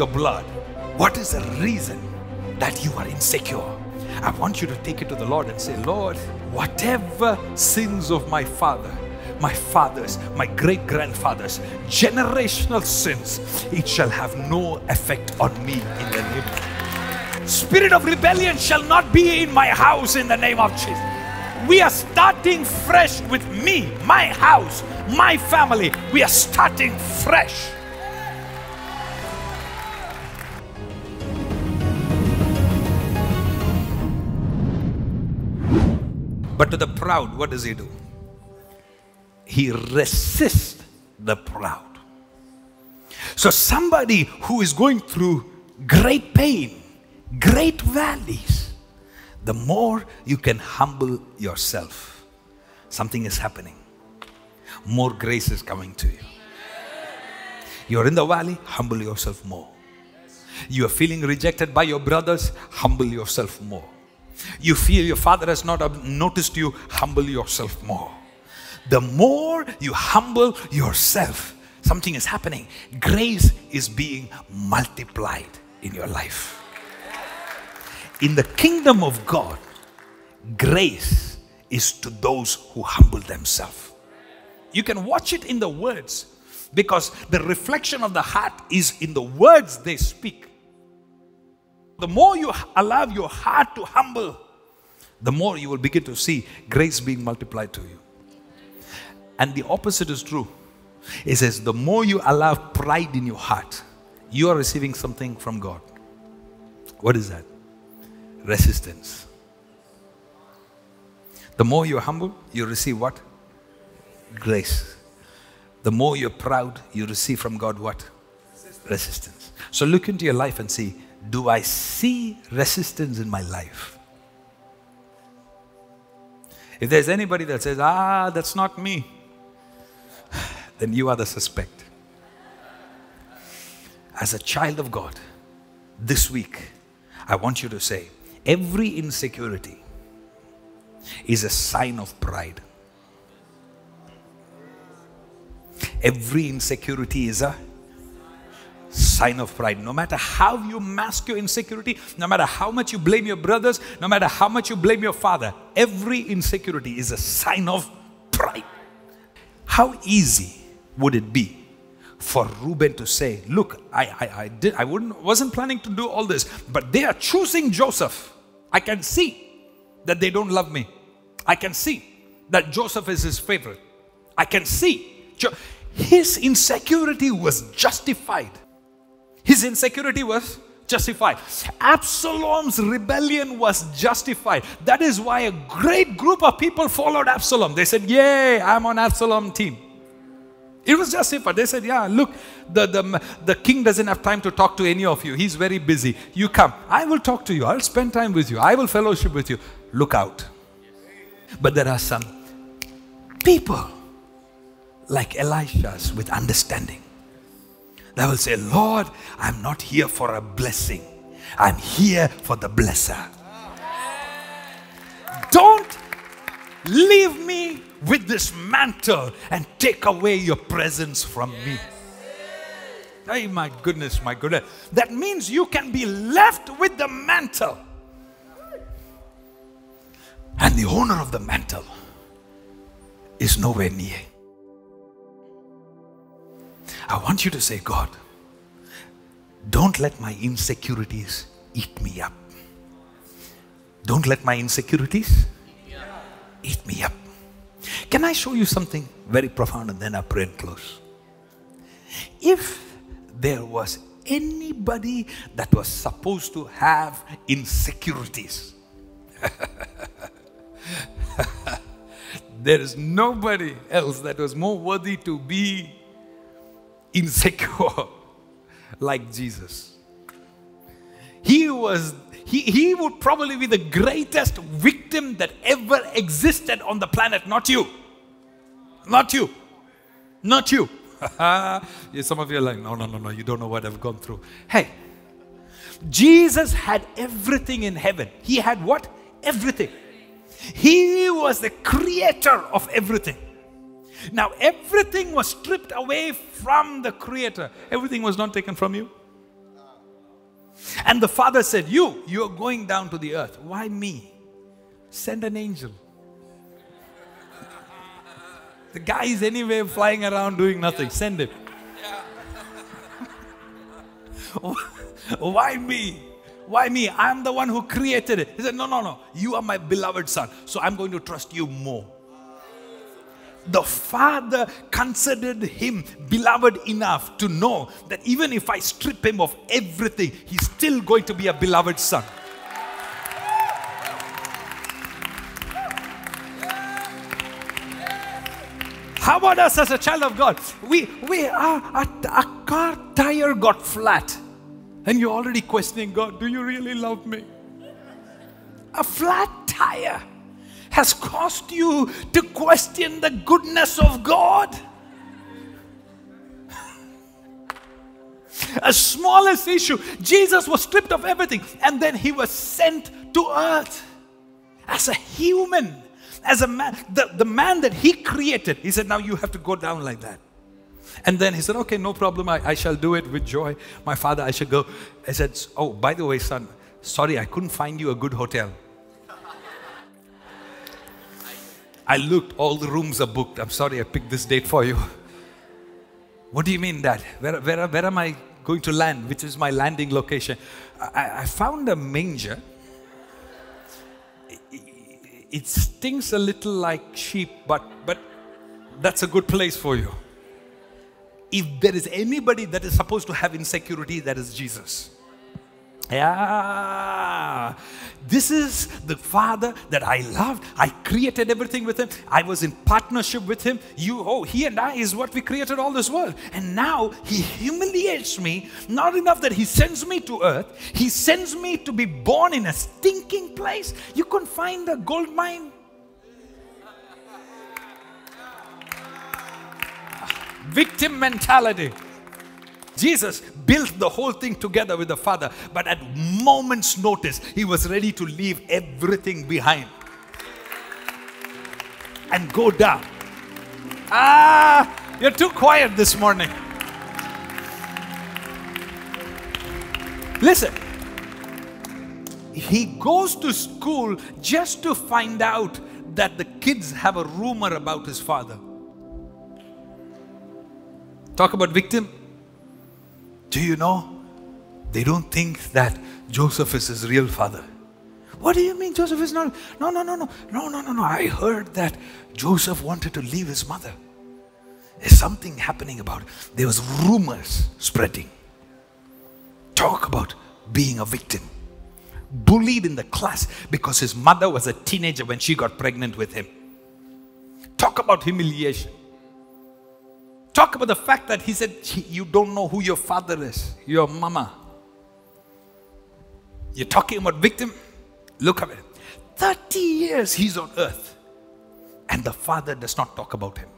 your blood. What is the reason that you are insecure? I want you to take it to the Lord and say, Lord, whatever sins of my father, my fathers, my great grandfathers, generational sins, it shall have no effect on me in the name of Spirit of rebellion shall not be in my house in the name of Jesus. We are starting fresh with me, my house, my family. We are starting fresh. But to the proud, what does he do? He resists the proud. So, somebody who is going through great pain, great valleys, the more you can humble yourself, something is happening. More grace is coming to you. You're in the valley, humble yourself more. You are feeling rejected by your brothers, humble yourself more. You feel your father has not uh, noticed you, humble yourself more. The more you humble yourself, something is happening. Grace is being multiplied in your life. In the kingdom of God, grace is to those who humble themselves. You can watch it in the words because the reflection of the heart is in the words they speak. The more you allow your heart to humble, the more you will begin to see grace being multiplied to you. And the opposite is true. It says, the more you allow pride in your heart, you are receiving something from God. What is that? Resistance. The more you're humble, you receive what? Grace. The more you're proud, you receive from God what? Resistance. So look into your life and see do I see resistance in my life? If there's anybody that says, ah, that's not me, then you are the suspect. As a child of God, this week, I want you to say, every insecurity is a sign of pride. Every insecurity is a sign of pride. No matter how you mask your insecurity, no matter how much you blame your brothers, no matter how much you blame your father, every insecurity is a sign of pride. How easy would it be for Reuben to say, Look, I, I, I, did, I wouldn't, wasn't planning to do all this, but they are choosing Joseph. I can see that they don't love me. I can see that Joseph is his favorite. I can see. His insecurity was justified. His insecurity was justified. Absalom's rebellion was justified. That is why a great group of people followed Absalom. They said, Yay, I'm on Absalom team. It was justified. They said, Yeah, look, the, the, the king doesn't have time to talk to any of you. He's very busy. You come. I will talk to you. I'll spend time with you. I will fellowship with you. Look out. But there are some people like Elisha's with understanding that will say, Lord, I'm not here for a blessing, I'm here for the blesser. Don't leave me with this mantle and take away your presence from me. Hey, my goodness, my goodness. That means you can be left with the mantle. And the owner of the mantle is nowhere near. I want you to say, God, don't let my insecurities eat me up. Don't let my insecurities eat me up. Can I show you something very profound and then I pray and close? If there was anybody that was supposed to have insecurities, there is nobody else that was more worthy to be insecure like Jesus. He was, he, he would probably be the greatest victim that ever existed on the planet, not you. Not you. Not you. Some of you are like, no, no, no, no, you don't know what I've gone through. Hey, Jesus had everything in heaven. He had what? Everything. He was the creator of everything. Now, everything was stripped away from the creator. Everything was not taken from you. And the father said, You, you are going down to the earth. Why me? Send an angel. The guy is anyway flying around doing nothing. Send him. Why me? Why me? I'm the one who created it. He said, No, no, no. You are my beloved son. So I'm going to trust you more. The father considered him beloved enough to know that even if I strip him of everything, he's still going to be a beloved son. How about us as a child of God? We, we are, a, a car tire got flat. And you're already questioning God, do you really love me? A flat tire has caused you to question the goodness of God. A smallest issue. Jesus was stripped of everything and then he was sent to earth as a human, as a man. The, the man that he created, he said, Now you have to go down like that. And then he said, Okay, no problem. I, I shall do it with joy. My father, I shall go. I said, Oh, by the way, son, sorry, I couldn't find you a good hotel. I looked, all the rooms are booked. I'm sorry, I picked this date for you. What do you mean, Dad? Where, where, where am I going to land? Which is my landing location? I, I found a manger. It, it stinks a little like sheep, but, but that's a good place for you. If there is anybody that is supposed to have insecurity, that is Jesus. Yeah. This is the Father that I loved. I created everything with Him. I was in partnership with Him. You, oh, He and I is what we created all this world. And now He humiliates me. Not enough that He sends me to earth, He sends me to be born in a stinking place. You can find a gold mine. Victim mentality. Jesus built the whole thing together with the Father, but at moment's notice, he was ready to leave everything behind and go down. Ah, you're too quiet this morning. Listen, he goes to school just to find out that the kids have a rumor about his father. Talk about victim. Do you know? They don't think that Joseph is his real father. What do you mean Joseph is not? No, no, no, no. No, no, no, no. I heard that Joseph wanted to leave his mother. There's something happening about it. There was rumors spreading. Talk about being a victim. Bullied in the class because his mother was a teenager when she got pregnant with him. Talk about humiliation. Talk about the fact that he said, You don't know who your father is, your mama. You're talking about victim? Look at it. 30 years he's on earth, and the father does not talk about him.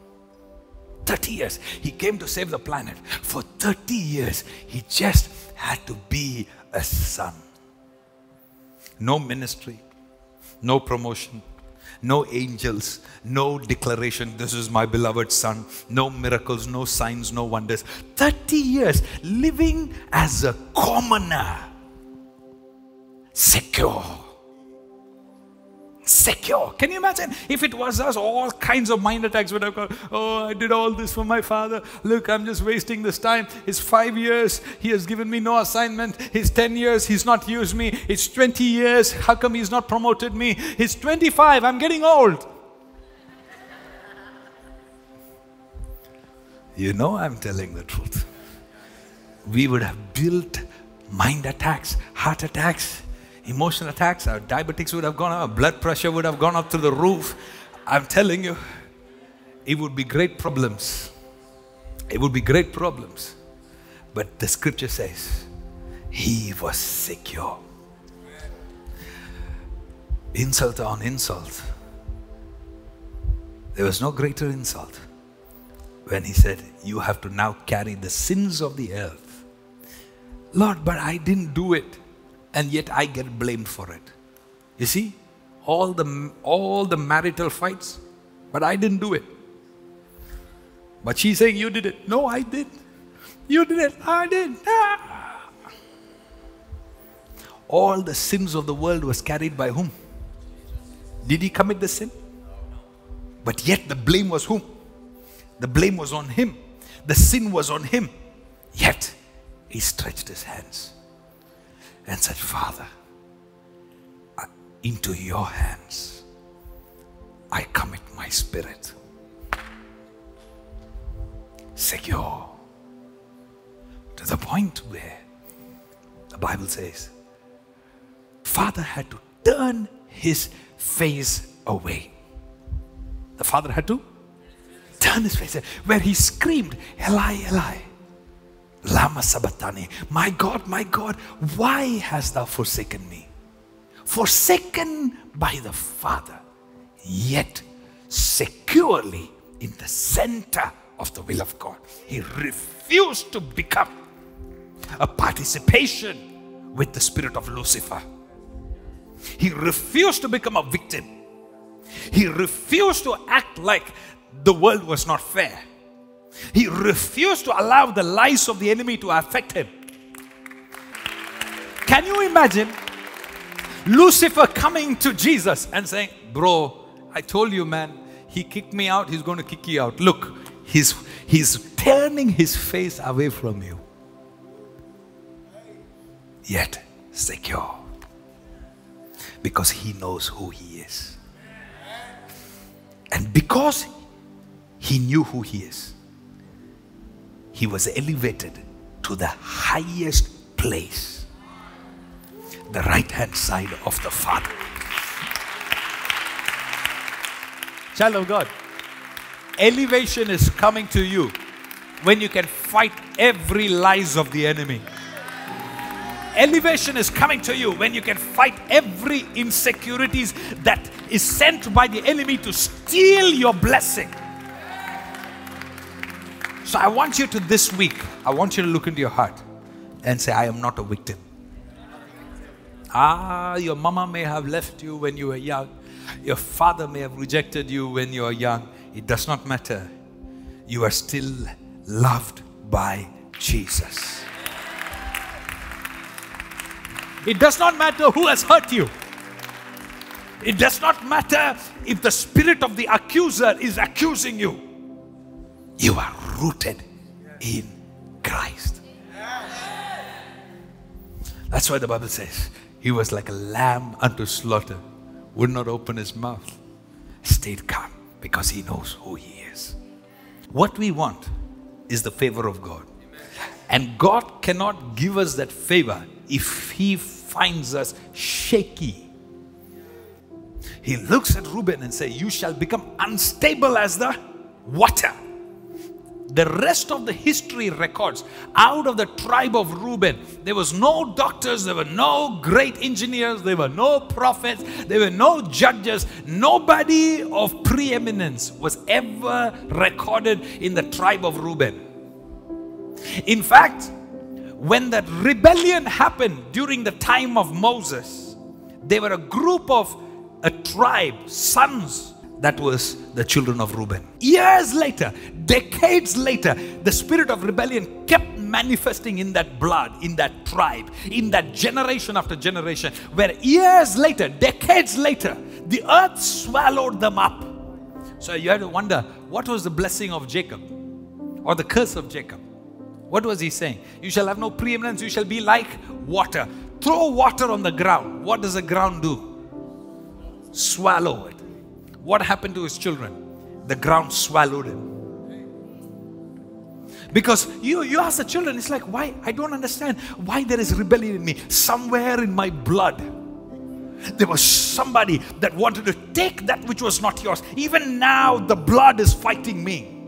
30 years. He came to save the planet. For 30 years, he just had to be a son. No ministry, no promotion, no angels, no declaration, this is my beloved son, no miracles, no signs, no wonders. 30 years living as a commoner, secure. Secure. Can you imagine if it was us, all kinds of mind attacks would have gone. Oh, I did all this for my father. Look, I'm just wasting this time. It's five years. He has given me no assignment. It's 10 years. He's not used me. It's 20 years. How come he's not promoted me? It's 25. I'm getting old. You know, I'm telling the truth. We would have built mind attacks, heart attacks, emotional attacks. Our diabetics would have gone up, our blood pressure would have gone up to the roof. I'm telling you, it would be great problems. It would be great problems. But the scripture says, He was secure. insult on insult. There was no greater insult when he said, You have to now carry the sins of the earth. Lord, but I didn't do it, and yet I get blamed for it. You see, all the, all the marital fights, but I didn't do it. But she's saying, You did it. No, I did. You did it. I did. Ah. All the sins of the world was carried by whom? Did he commit the sin? But yet the blame was whom? The blame was on him. The sin was on him. Yet he stretched his hands and said, Father, into your hands I commit my spirit. Secure. To the point where the Bible says, Father had to turn his face away. The father had to turn his face, where he screamed, Eli, Eli, Lama Sabachthani, my God, my God, why hast thou forsaken me? Forsaken by the Father, yet securely in the center of the will of God. He refused to become a participation with the spirit of Lucifer. He refused to become a victim. He refused to act like the world was not fair. He refused to allow the lies of the enemy to affect him. Can you imagine Lucifer coming to Jesus and saying, Bro, I told you, man, he kicked me out, he's going to kick you out. Look, he's, he's turning his face away from you. Yet secure. Because he knows who he is. And because he knew who he is, he was elevated to the highest place, the right hand side of the Father. Child of God, elevation is coming to you when you can fight every lies of the enemy. Elevation is coming to you when you can fight every insecurities that is sent by the enemy to steal your blessing. So I want you to this week, I want you to look into your heart and say, I am not a victim. Ah, your mama may have left you when you were young. Your father may have rejected you when you were young. It does not matter. You are still loved by Jesus. It does not matter who has hurt you. It does not matter if the spirit of the accuser is accusing you. You are rooted in Christ. That's why the Bible says he was like a lamb unto slaughter, would not open his mouth, stayed calm because he knows who he is. What we want is the favor of God. And God cannot give us that favor if He finds us shaky. He looks at Reuben and says, You shall become unstable as the water. The rest of the history records out of the tribe of Reuben, there was no doctors, there were no great engineers, there were no prophets, there were no judges. Nobody of preeminence was ever recorded in the tribe of Reuben. In fact, when that rebellion happened during the time of Moses, they were a group of a tribe, sons, that was the children of Reuben. Years later, decades later, the spirit of rebellion kept manifesting in that blood, in that tribe, in that generation after generation, where years later, decades later, the earth swallowed them up. So you have to wonder what was the blessing of Jacob or the curse of Jacob? What was he saying? You shall have no preeminence, you shall be like water. Throw water on the ground. What does the ground do? Swallow it. What happened to his children? The ground swallowed him. Because you, you ask the children, it's like, why? I don't understand why there is rebellion in me. Somewhere in my blood, there was somebody that wanted to take that which was not yours. Even now, the blood is fighting me.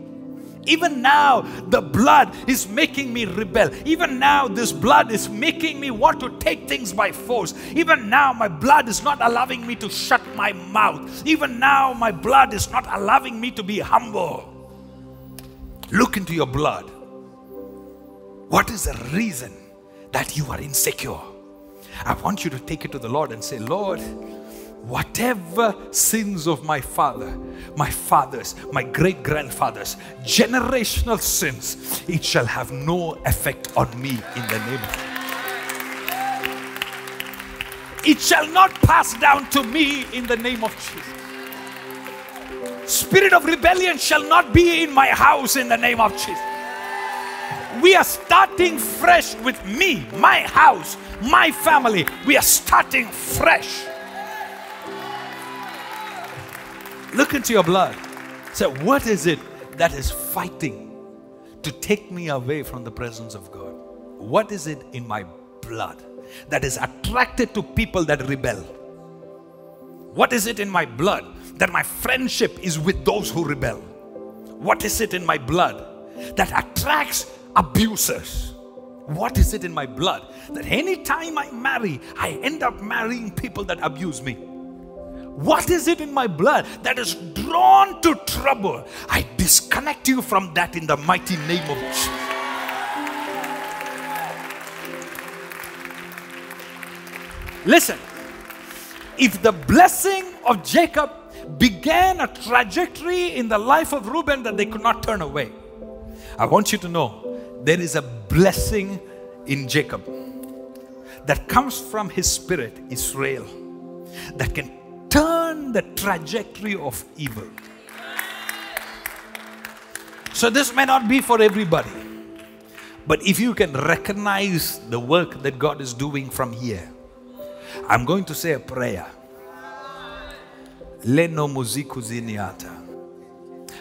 Even now, the blood is making me rebel. Even now, this blood is making me want to take things by force. Even now, my blood is not allowing me to shut my mouth. Even now, my blood is not allowing me to be humble. Look into your blood. What is the reason that you are insecure? I want you to take it to the Lord and say, Lord, whatever sins of my father, my fathers, my great grandfathers, generational sins, it shall have no effect on me in the name of it shall not pass down to me in the name of Jesus. Spirit of rebellion shall not be in my house in the name of Jesus. We are starting fresh with me, my house, my family. We are starting fresh. Look into your blood. Say, what is it that is fighting to take me away from the presence of God? What is it in my blood that is attracted to people that rebel? What is it in my blood that my friendship is with those who rebel? What is it in my blood that attracts abusers? What is it in my blood that anytime I marry, I end up marrying people that abuse me? What is it in my blood that is drawn to trouble? I disconnect you from that in the mighty name of Jesus. Listen, if the blessing of Jacob began a trajectory in the life of Reuben that they could not turn away, I want you to know there is a blessing in Jacob that comes from his spirit, Israel, that can turn the trajectory of evil. So, this may not be for everybody, but if you can recognize the work that God is doing from here, I'm going to say a prayer.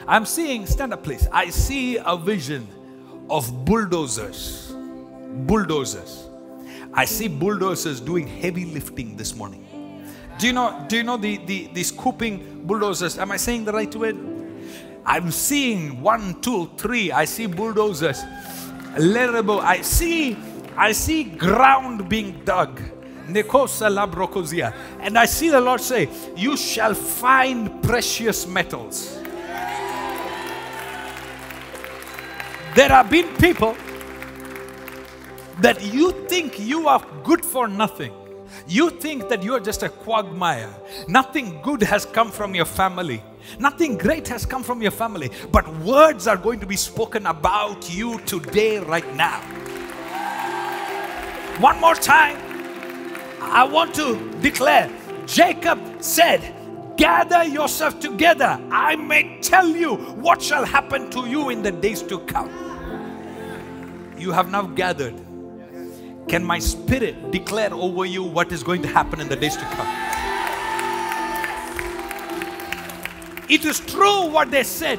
I'm seeing, stand up please. I see a vision of bulldozers. Bulldozers. I see bulldozers doing heavy lifting this morning. Do you know, do you know the, the, the scooping bulldozers? Am I saying the right word? I'm seeing one, two, three. I see bulldozers. Lerebo. I see, I see ground being dug. And I see the Lord say, You shall find precious metals. There have been people that you think you are good for nothing. You think that you are just a quagmire. Nothing good has come from your family. Nothing great has come from your family. But words are going to be spoken about you today, right now. One more time. I want to declare Jacob said, Gather yourself together. I may tell you what shall happen to you in the days to come. You have now gathered. Can my spirit declare over you what is going to happen in the days to come? It is true what they said.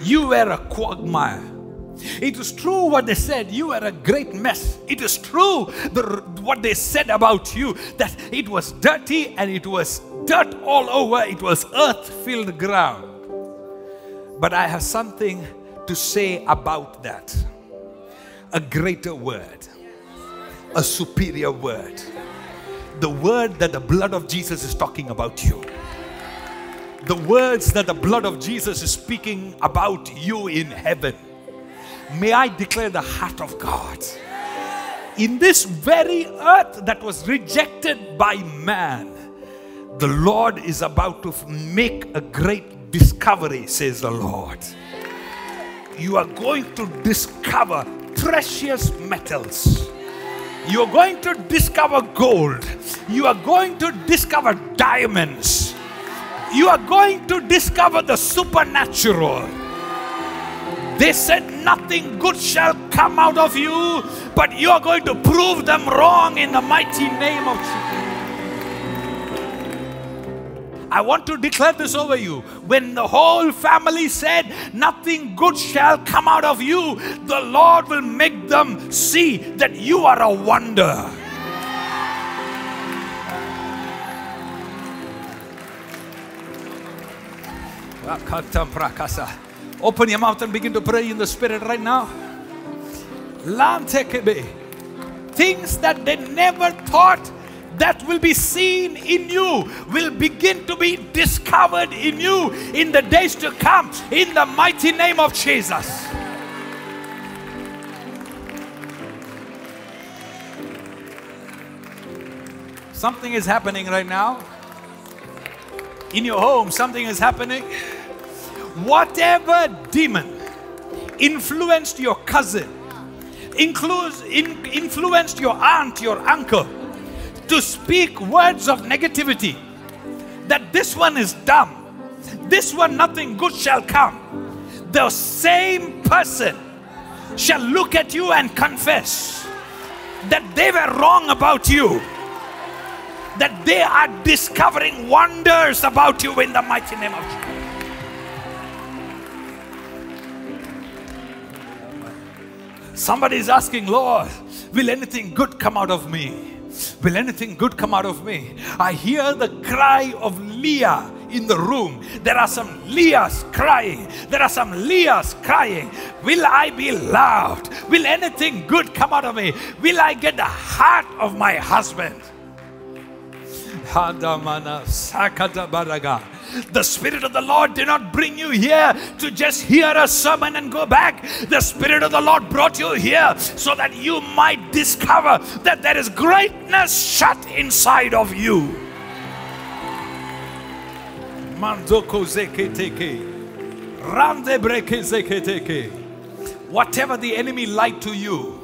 You were a quagmire. It is true what they said. You were a great mess. It is true the, what they said about you that it was dirty and it was dirt all over. It was earth filled ground. But I have something to say about that. A greater word, a superior word. The word that the blood of Jesus is talking about you the words that the blood of Jesus is speaking about you in heaven. May I declare the heart of God. In this very earth that was rejected by man, the Lord is about to make a great discovery, says the Lord. You are going to discover precious metals. You are going to discover gold. You are going to discover diamonds you are going to discover the supernatural. They said nothing good shall come out of you, but you are going to prove them wrong in the mighty name of Jesus. I want to declare this over you. When the whole family said, Nothing good shall come out of you, the Lord will make them see that you are a wonder. Open your mouth and begin to pray in the spirit right now. Things that they never thought that will be seen in you will begin to be discovered in you in the days to come in the mighty name of Jesus. Something is happening right now. In your home, something is happening. Whatever demon influenced your cousin, includes, in, influenced your aunt, your uncle, to speak words of negativity, that this one is dumb, this one nothing good shall come. The same person shall look at you and confess that they were wrong about you that they are discovering wonders about you in the mighty name of Jesus. Somebody is asking, Lord, will anything good come out of me? Will anything good come out of me? I hear the cry of Leah in the room. There are some Leahs crying. There are some Leahs crying. Will I be loved? Will anything good come out of me? Will I get the heart of my husband? Hadamana Sakata Baraga. The Spirit of the Lord did not bring you here to just hear a sermon and go back. The Spirit of the Lord brought you here so that you might discover that there is greatness shut inside of you. Mandoko zeketeke. Rande breke. Whatever the enemy lied to you,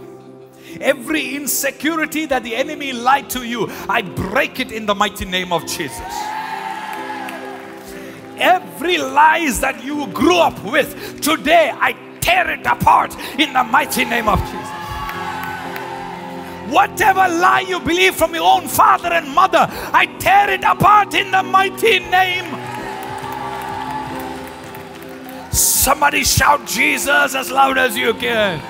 every insecurity that the enemy lied to you, I break it in the mighty name of Jesus. Every lies that you grew up with, today I tear it apart in the mighty name of Jesus. Whatever lie you believe from your own father and mother, I tear it apart in the mighty name. Somebody shout Jesus as loud as you can.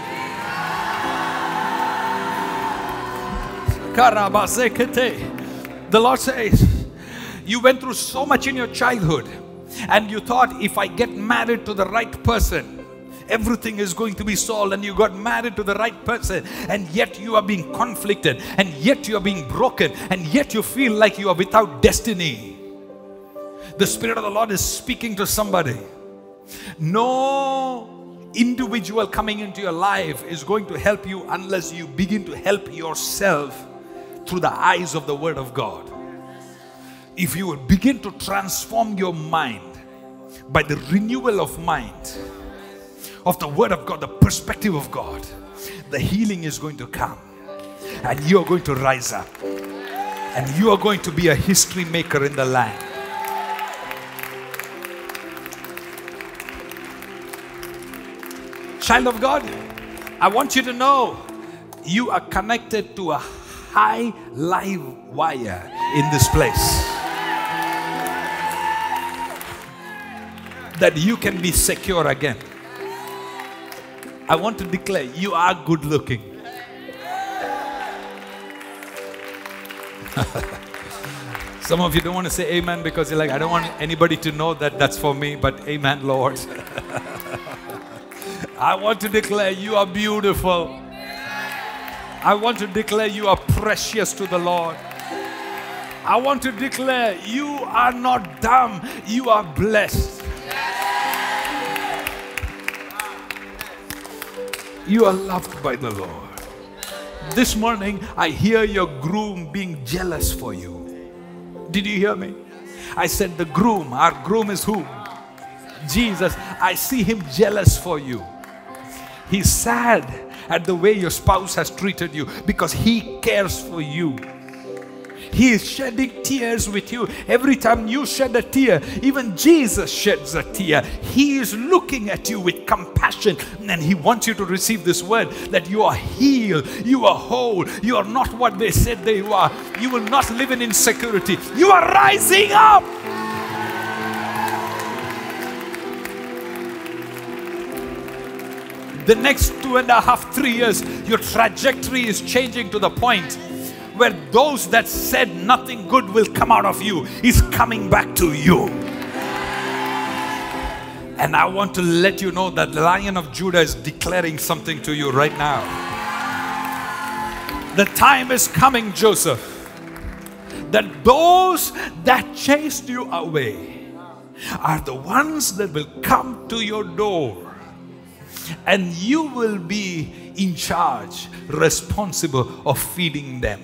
The Lord says, You went through so much in your childhood, and you thought if I get married to the right person, everything is going to be solved. And you got married to the right person, and yet you are being conflicted, and yet you are being broken, and yet you feel like you are without destiny. The Spirit of the Lord is speaking to somebody. No individual coming into your life is going to help you unless you begin to help yourself through the eyes of the Word of God. If you will begin to transform your mind by the renewal of mind, of the Word of God, the perspective of God, the healing is going to come. And you are going to rise up. And you are going to be a history maker in the land. Child of God, I want you to know you are connected to a high live wire in this place. That you can be secure again. I want to declare you are good looking. Some of you don't want to say amen because you're like, I don't want anybody to know that that's for me, but amen, Lord. I want to declare you are beautiful. I want to declare you are precious to the Lord. I want to declare you are not dumb, you are blessed. You are loved by the Lord. This morning, I hear your groom being jealous for you. Did you hear me? I said, The groom, our groom is who? Jesus. I see him jealous for you. He's sad at the way your spouse has treated you because he cares for you. He is shedding tears with you. Every time you shed a tear, even Jesus sheds a tear. He is looking at you with compassion and He wants you to receive this word that you are healed, you are whole, you are not what they said they were. You will not live in insecurity. You are rising up. The next two and a half, three years, your trajectory is changing to the point where those that said nothing good will come out of you is coming back to you. And I want to let you know that the Lion of Judah is declaring something to you right now. The time is coming, Joseph, that those that chased you away are the ones that will come to your door and you will be in charge, responsible of feeding them.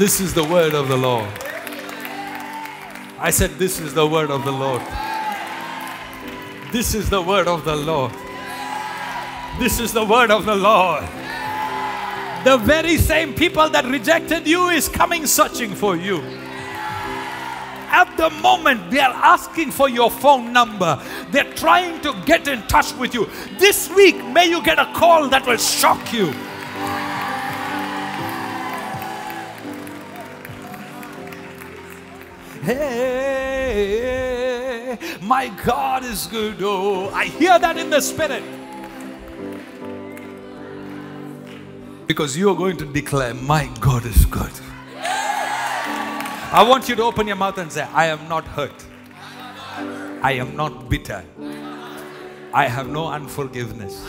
This is the word of the Lord. I said, This is the word of the Lord. This is the word of the Lord. This is the word of the Lord. The very same people that rejected you is coming searching for you. At the moment, they are asking for your phone number. They're trying to get in touch with you. This week, may you get a call that will shock you. Hey, my God is good. Oh, I hear that in the spirit. Because you are going to declare, My God is good. I want you to open your mouth and say, I am not hurt. I am not bitter. I have no unforgiveness.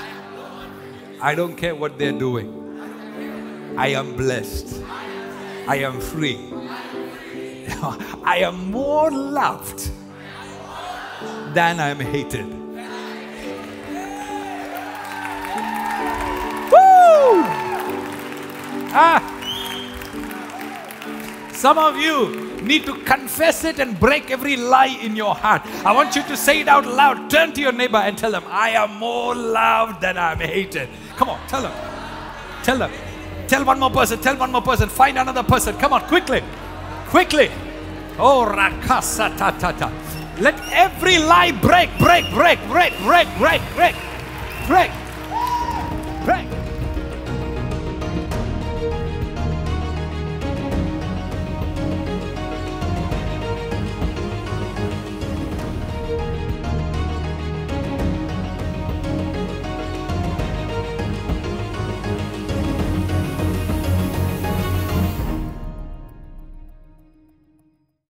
I don't care what they're doing. I am blessed. I am free. I am more loved than I am hated. Woo! Ah! Some of you need to confess it and break every lie in your heart. I want you to say it out loud. Turn to your neighbor and tell them, I am more loved than I'm hated. Come on, tell them. Tell them. Tell one more person. Tell one more person. Find another person. Come on, quickly. Quickly. Oh, ta ta ta. Let every lie break, break, break, break, break, break, break, break.